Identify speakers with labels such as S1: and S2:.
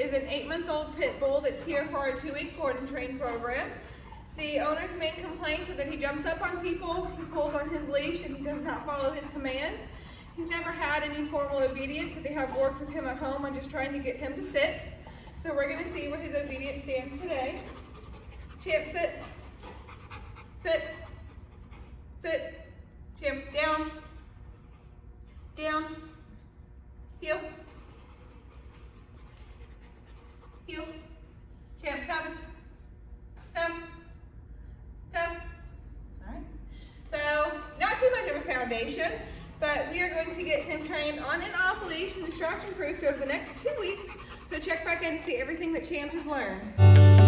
S1: is an eight-month-old pit bull that's here for our two-week board and train program. The owner's main complaints are that he jumps up on people, he pulls on his leash, and he does not follow his commands. He's never had any formal obedience, but they have worked with him at home on just trying to get him to sit. So we're gonna see where his obedience stands today. Champ, sit. Sit. Sit. Champ, down. Down. Heel. Foundation, but we are going to get him trained on and off leash and distraction proofed over the next two weeks. So check back in to see everything that Champ has learned.